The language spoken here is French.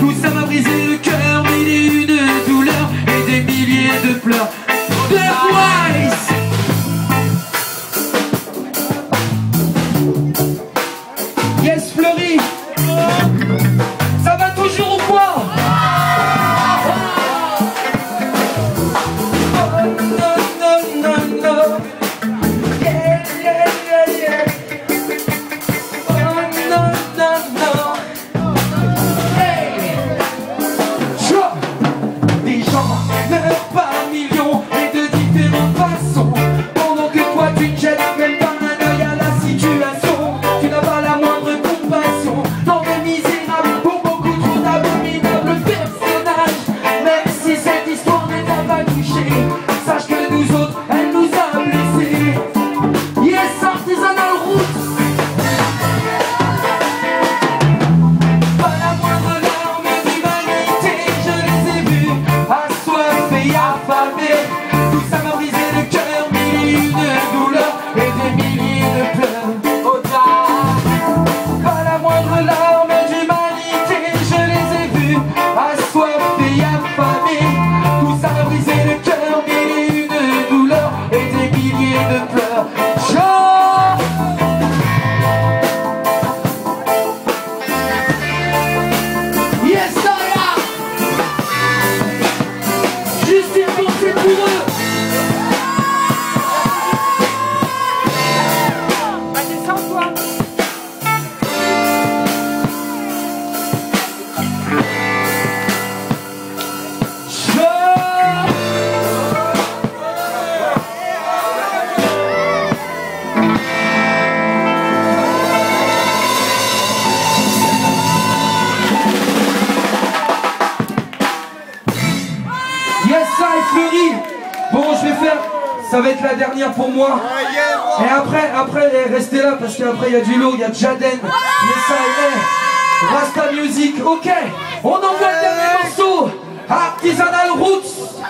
Tout ça m'a brisé le cœur, mille et une douleurs Et des milliers de pleurs. Yes Fleury. umbrella Bon, je vais faire. Ça va être la dernière pour moi. Et après, après, eh, restez là parce qu'après il y a du lot, il y a Jaden, les Rasta Music. Ok, on envoie le dernier morceau. Artisanal Roots.